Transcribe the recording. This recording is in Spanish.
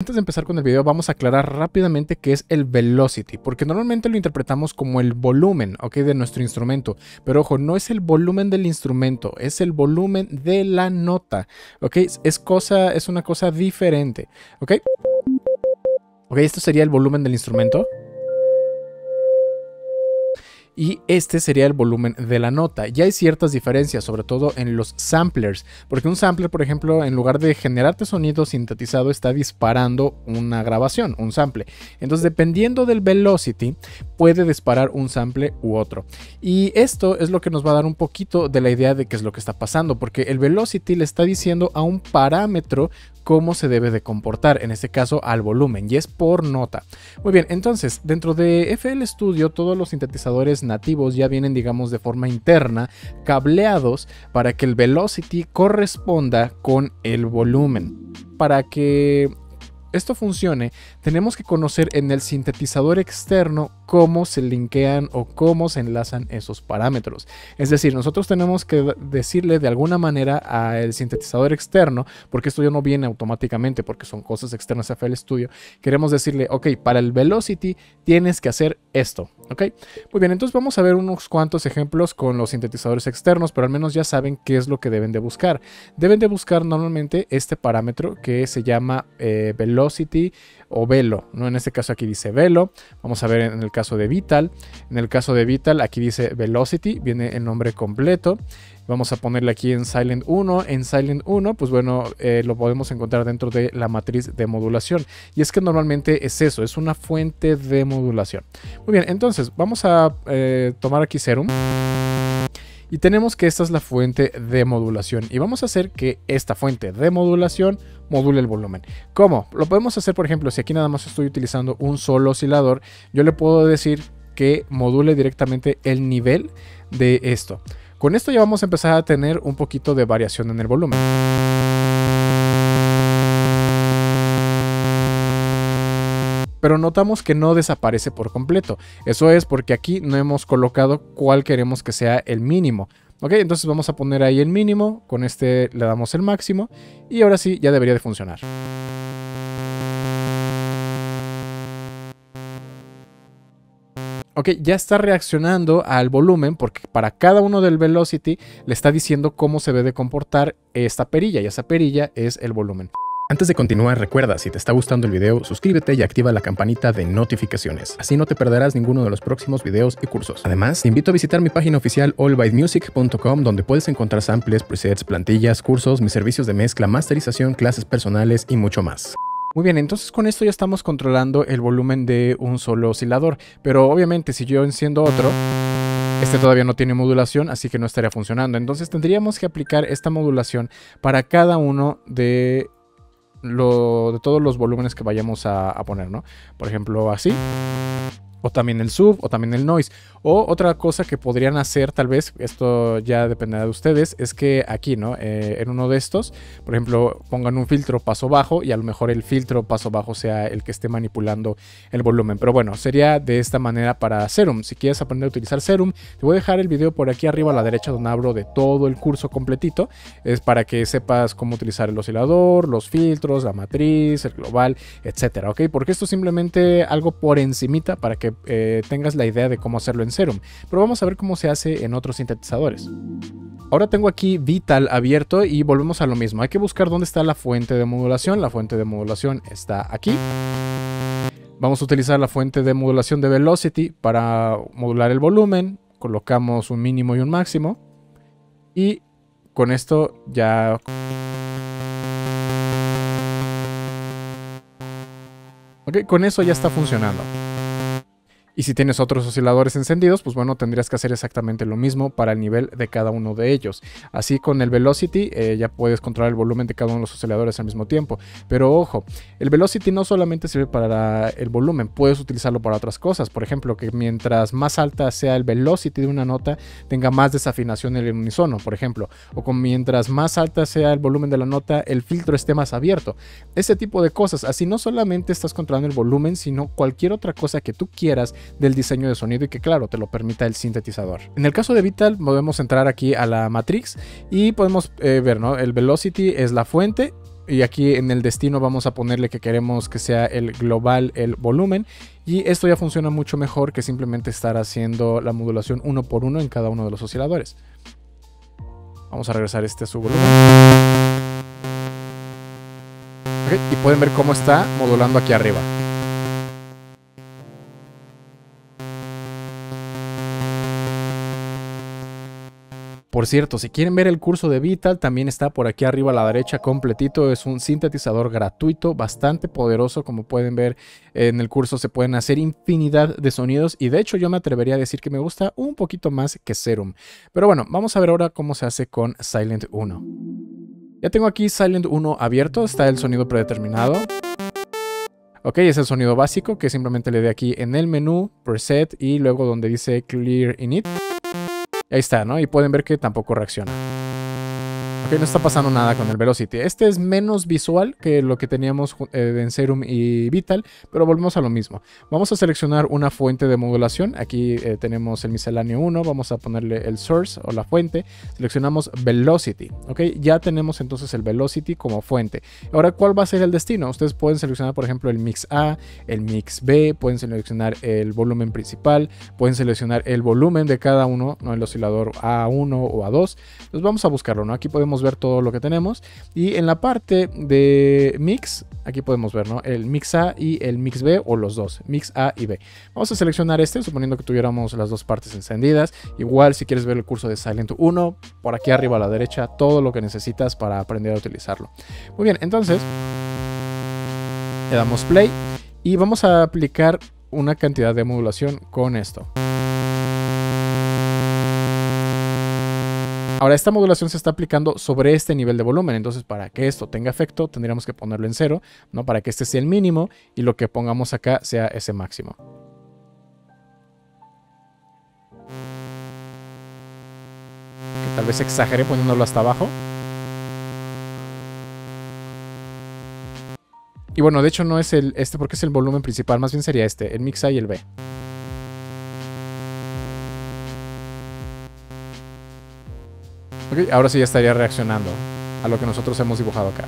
Antes de empezar con el video vamos a aclarar rápidamente qué es el velocity, porque normalmente lo interpretamos como el volumen, ¿ok? De nuestro instrumento, pero ojo, no es el volumen del instrumento, es el volumen de la nota, ¿ok? Es, cosa, es una cosa diferente, ¿ok? Ok, esto sería el volumen del instrumento y este sería el volumen de la nota. Ya hay ciertas diferencias, sobre todo en los samplers, porque un sampler, por ejemplo, en lugar de generarte sonido sintetizado, está disparando una grabación, un sample. Entonces, dependiendo del velocity, puede disparar un sample u otro. Y esto es lo que nos va a dar un poquito de la idea de qué es lo que está pasando, porque el velocity le está diciendo a un parámetro cómo se debe de comportar, en este caso al volumen, y es por nota. Muy bien, entonces, dentro de FL Studio, todos los sintetizadores nativos ya vienen, digamos, de forma interna, cableados para que el velocity corresponda con el volumen. Para que esto funcione, tenemos que conocer en el sintetizador externo cómo se linkean o cómo se enlazan esos parámetros. Es decir, nosotros tenemos que decirle de alguna manera al sintetizador externo, porque esto ya no viene automáticamente, porque son cosas externas a FL Studio, queremos decirle, ok, para el velocity tienes que hacer esto, ok. Muy bien, entonces vamos a ver unos cuantos ejemplos con los sintetizadores externos, pero al menos ya saben qué es lo que deben de buscar. Deben de buscar normalmente este parámetro que se llama eh, velocity o velo, ¿no? En este caso aquí dice velo, vamos a ver en el caso de Vital, en el caso de Vital aquí dice velocity, viene el nombre completo, vamos a ponerle aquí en Silent 1, en Silent 1 pues bueno, eh, lo podemos encontrar dentro de la matriz de modulación, y es que normalmente es eso, es una fuente de modulación. Muy bien, entonces vamos a eh, tomar aquí Serum. Y tenemos que esta es la fuente de modulación. Y vamos a hacer que esta fuente de modulación module el volumen. ¿Cómo? Lo podemos hacer, por ejemplo, si aquí nada más estoy utilizando un solo oscilador, yo le puedo decir que module directamente el nivel de esto. Con esto ya vamos a empezar a tener un poquito de variación en el volumen. Pero notamos que no desaparece por completo. Eso es porque aquí no hemos colocado cuál queremos que sea el mínimo. Ok, entonces vamos a poner ahí el mínimo, con este le damos el máximo y ahora sí ya debería de funcionar. Ok, ya está reaccionando al volumen porque para cada uno del velocity le está diciendo cómo se debe comportar esta perilla y esa perilla es el volumen. Antes de continuar, recuerda, si te está gustando el video, suscríbete y activa la campanita de notificaciones. Así no te perderás ninguno de los próximos videos y cursos. Además, te invito a visitar mi página oficial allbymusic.com donde puedes encontrar samples, presets, plantillas, cursos, mis servicios de mezcla, masterización, clases personales y mucho más. Muy bien, entonces con esto ya estamos controlando el volumen de un solo oscilador, pero obviamente si yo enciendo otro, este todavía no tiene modulación, así que no estaría funcionando. Entonces tendríamos que aplicar esta modulación para cada uno de lo, de todos los volúmenes que vayamos a, poner, ¿no? Por ejemplo, así o también el sub, o también el noise. O otra cosa que podrían hacer, tal vez, esto ya dependerá de ustedes, es que aquí, ¿no? Eh, en uno de estos, por ejemplo, pongan un filtro paso bajo y a lo mejor el filtro paso bajo sea el que esté manipulando el volumen. Pero bueno, sería de esta manera para Serum. Si quieres aprender a utilizar Serum, te voy a dejar el video por aquí arriba a la derecha donde hablo de todo el curso completito. Es para que sepas cómo utilizar el oscilador, los filtros, la matriz, el global, etcétera, ¿ok? Porque esto es simplemente algo por encimita para que eh, tengas la idea de cómo hacerlo en Serum. Pero vamos a ver cómo se hace en otros sintetizadores. Ahora tengo aquí Vital abierto y volvemos a lo mismo. Hay que buscar dónde está la fuente de modulación. La fuente de modulación está aquí. Vamos a utilizar la fuente de modulación de Velocity para modular el volumen. Colocamos un mínimo y un máximo. Y con esto ya... Ok, con eso ya está funcionando. Y si tienes otros osciladores encendidos, pues bueno, tendrías que hacer exactamente lo mismo para el nivel de cada uno de ellos. Así con el Velocity eh, ya puedes controlar el volumen de cada uno de los osciladores al mismo tiempo. Pero ojo, el Velocity no solamente sirve para el volumen, puedes utilizarlo para otras cosas. Por ejemplo, que mientras más alta sea el Velocity de una nota, tenga más desafinación en el unisono, por ejemplo. O con mientras más alta sea el volumen de la nota, el filtro esté más abierto. Ese tipo de cosas. Así no solamente estás controlando el volumen, sino cualquier otra cosa que tú quieras del diseño de sonido y que claro, te lo permita el sintetizador. En el caso de Vital podemos entrar aquí a la Matrix y podemos eh, ver, ¿no? El Velocity es la fuente y aquí en el destino vamos a ponerle que queremos que sea el global, el volumen. Y esto ya funciona mucho mejor que simplemente estar haciendo la modulación uno por uno en cada uno de los osciladores. Vamos a regresar este a su volumen. y pueden ver cómo está modulando aquí arriba. Por cierto, si quieren ver el curso de Vital, también está por aquí arriba a la derecha completito. Es un sintetizador gratuito, bastante poderoso. Como pueden ver en el curso se pueden hacer infinidad de sonidos y de hecho yo me atrevería a decir que me gusta un poquito más que Serum. Pero bueno, vamos a ver ahora cómo se hace con Silent 1. Ya tengo aquí Silent 1 abierto, está el sonido predeterminado. Ok, es el sonido básico que simplemente le dé aquí en el menú, preset y luego donde dice clear init. Ahí está, ¿no? Y pueden ver que tampoco reacciona. Ok, no está pasando nada con el Velocity. Este es menos visual que lo que teníamos eh, en Serum y Vital, pero volvemos a lo mismo. Vamos a seleccionar una fuente de modulación. Aquí eh, tenemos el misceláneo 1, vamos a ponerle el source o la fuente. Seleccionamos Velocity, ¿ok? Ya tenemos entonces el Velocity como fuente. Ahora, ¿cuál va a ser el destino? Ustedes pueden seleccionar, por ejemplo, el mix A, el mix B, pueden seleccionar el volumen principal, pueden seleccionar el volumen de cada uno, ¿no? El oscilador A1 o A2. Entonces vamos a buscarlo, ¿no? Aquí podemos ver todo lo que tenemos. Y en la parte de mix, aquí podemos ver ¿no? el mix A y el mix B o los dos, mix A y B. Vamos a seleccionar este, suponiendo que tuviéramos las dos partes encendidas. Igual si quieres ver el curso de Silent 1, por aquí arriba a la derecha, todo lo que necesitas para aprender a utilizarlo. Muy bien, entonces le damos play y vamos a aplicar una cantidad de modulación con esto. Ahora, esta modulación se está aplicando sobre este nivel de volumen, entonces para que esto tenga efecto tendríamos que ponerlo en cero, ¿no? Para que este sea el mínimo y lo que pongamos acá sea ese máximo. Que tal vez exagere poniéndolo hasta abajo. Y bueno, de hecho no es el este porque es el volumen principal, más bien sería este, el mix A y el B. ahora sí ya estaría reaccionando a lo que nosotros hemos dibujado acá.